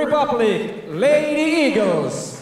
Republic, Lady Eagles.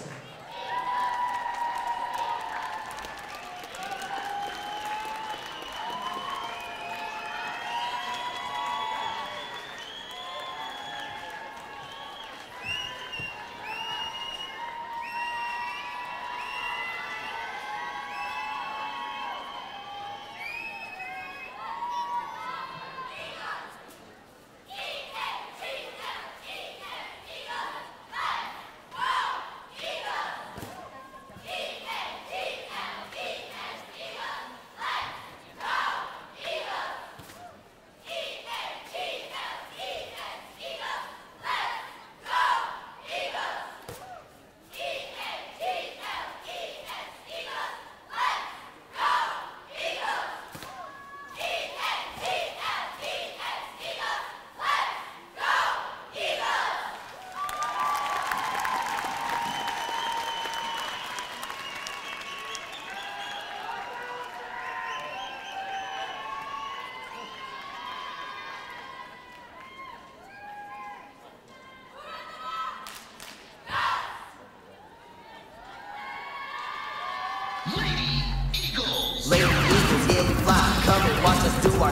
Lady Eagles, yeah, we fly. Come and watch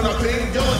flat bar. until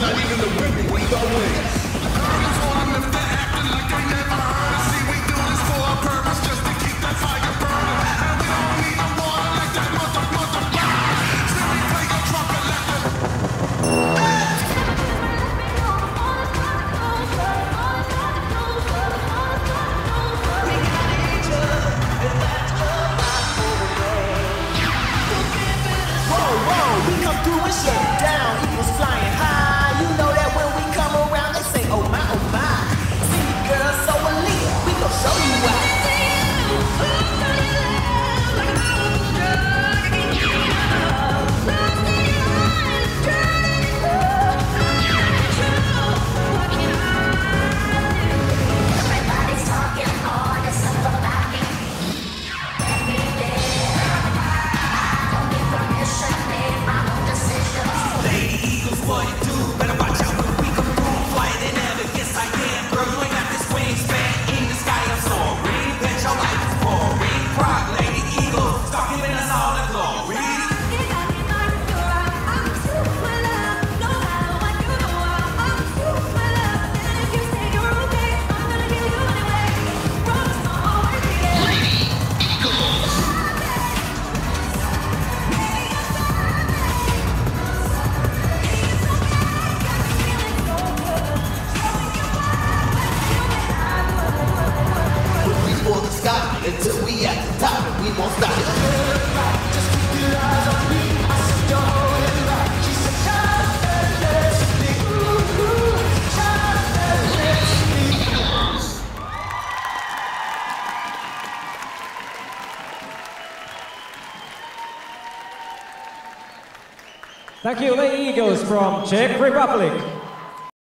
Thank you, the Eagles from Czech Republic.